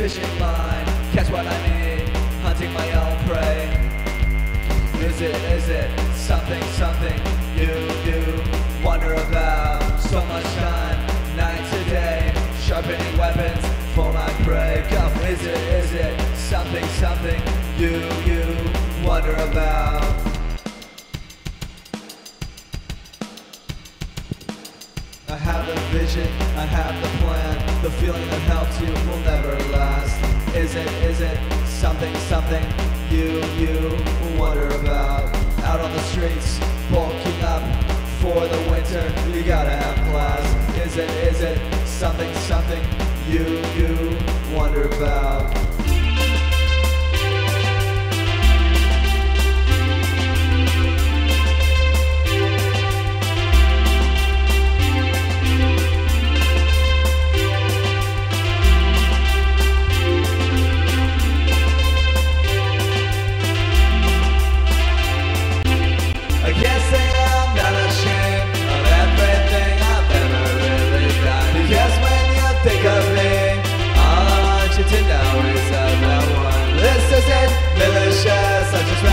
fishing line, catch what I need, hunting my own prey. Is it, is it something, something you, you wonder about? So much time, night to day, sharpening weapons for my prey. Come, is it, is it something, something you, you wonder about? I have the vision, I have the plan. The feeling that helps you will never last. Is it, is it something, something you, you wonder about? Out on the streets, bulking up for the winter. You gotta have class. Is it, is it something, something you, you wonder about? This isn't malicious, I just